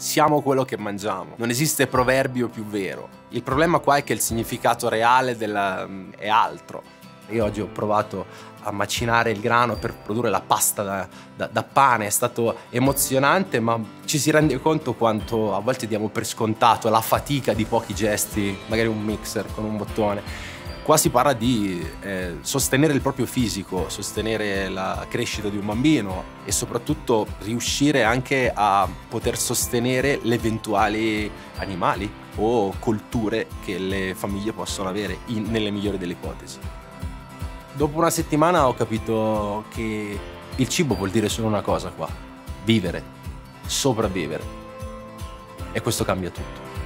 siamo quello che mangiamo. Non esiste proverbio più vero. Il problema qua è che il significato reale della... è altro. Io oggi ho provato a macinare il grano per produrre la pasta da, da, da, pane, è stato emozionante, ma ci si rende conto quanto a volte diamo per scontato la fatica di pochi gesti, magari un mixer con un bottone. Qua si parla di eh, sostenere il proprio fisico, sostenere la crescita di un bambino e soprattutto riuscire anche a poter sostenere le eventuali animali o colture che le famiglie possono avere in, nelle migliori delle ipotesi. Dopo una settimana ho capito che il cibo vuol dire solo una cosa qua, vivere, sopravvivere. E questo cambia tutto.